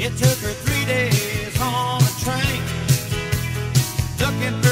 It took her three days on a train, looking